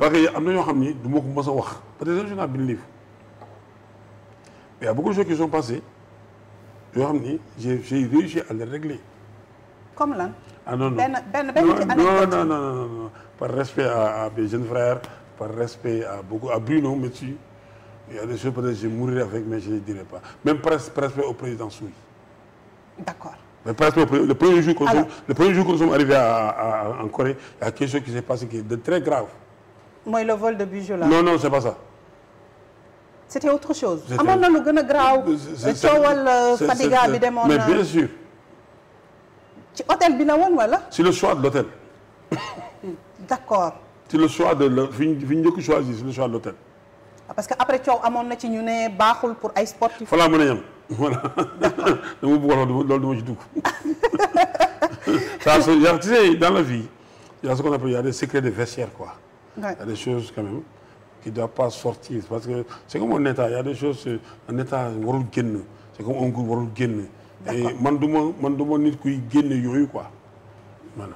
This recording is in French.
parce que am na ñoo xam ni du ma ko mës a wax peut-être un journal bi livre mais il y a beaucoup de choses qui sont passées yoo xam ni j'ai j'ai réussi à les régler. comme lan? ah non non benn benn benn ci non anecdote non non non non par respect à à mes jeunes frères par respect à beaucoup à Bruno Metsu il y a des choses peut-être je mourrai avec mais je ne dirai pas même par par respect au président Souy. d'accord Mais presque le premier- le premier jour Alors. le premier jour que nous sommes arrivés à, à- à- en Corée, il y a quelque chose qui s'est passé qui est de très grave. Mooy le vol de bijoux là. Non, non, c'est pas ça. c'était autre chose. Amoon na lu gën a coowal Fadiga bi demoon Mais bien sûr, ci hôtel bi la woon wala. c'est le choix de l'hôtel. d'accord C'est le choix de le, fi ñu fi ñu njëkk choisir, c'est le choix de l'hôtel. parce que après coow amoon na ci ñu ne baaxul pour ay sportifs. Laa mën a yem. Voilà. dama bëgg wax loolu loolu dama ci dugg. Ça, c'est- il y a- tu sais, dans la vie, il y a ce qu'on appelle, y a des secrets de vestiaire, quoi. Ouais. Il y a des choses quand même qui ne doivent pas sortir. Parce que c'est comme un État. Il y a des choses, un État. C'est comme un groupe. Et man du ma man du ma nit kuy génne yooyu quoi. Voilà.